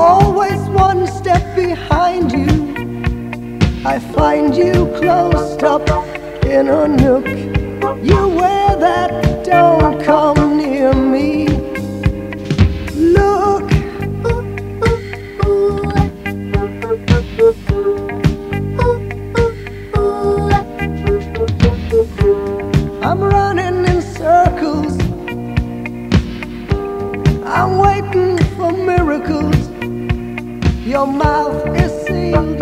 always one step behind you. I find you closed up in a nook. You wear that Your mouth is sealed,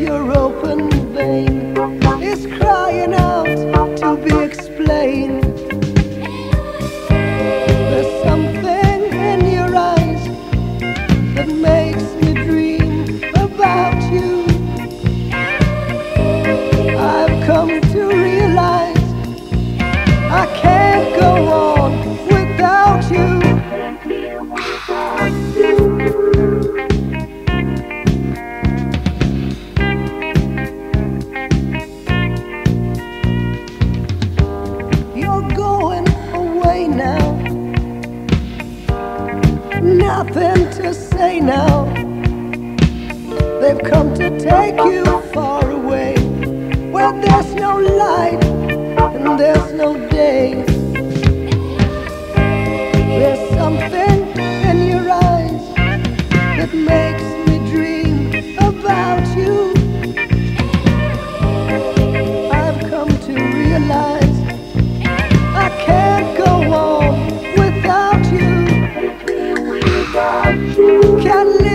your open vein is crying out to be explained. There's something in your eyes that makes me dream about you. I've come to realize I can't now. Nothing to say now. They've come to take you far away where there's no light and there's no day. There's something in your eyes that makes Yeah.